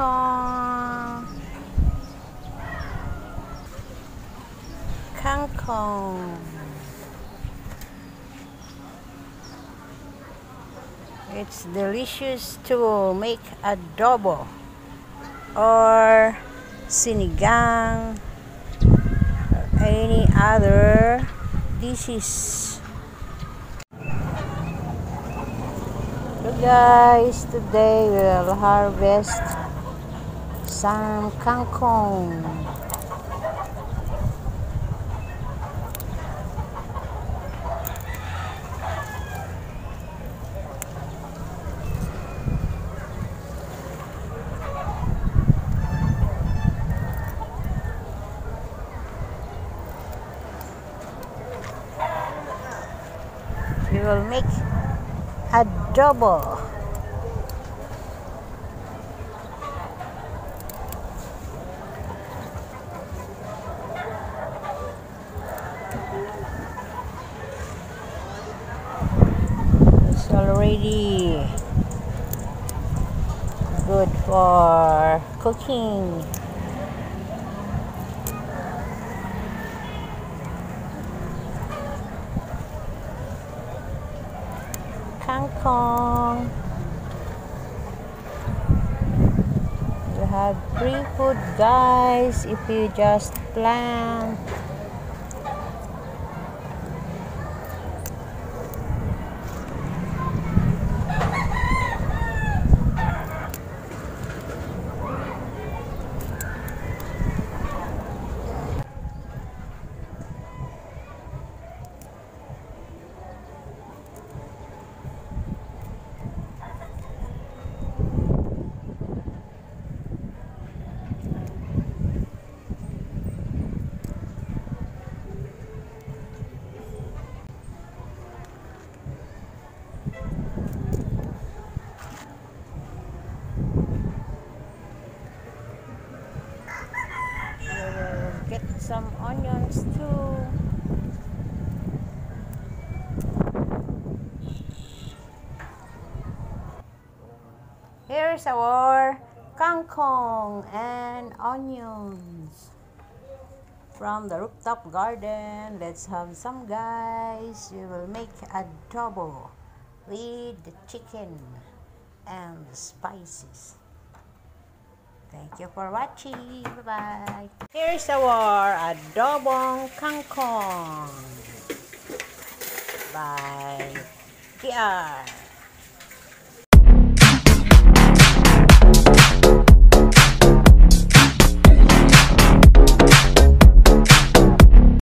kangkong. Kangkong. It's delicious to make adobo or sinigang or any other dishes. Guys, today we'll harvest some kangkong. We will make a It's already good for cooking. Kangkong. You have free food, guys, if you just plant. We will get some onions too. Here's our kangkong and onions from the rooftop garden. Let's have some guys. We will make adobo with the chicken and the spices. Thank you for watching. Bye-bye. Here's our adobong kangkong by TR.